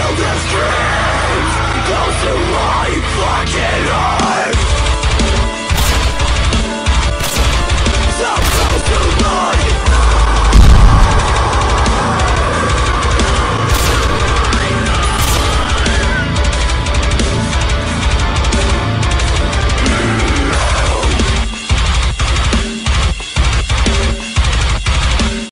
I'll this dream.